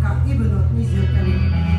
日イブの24日に。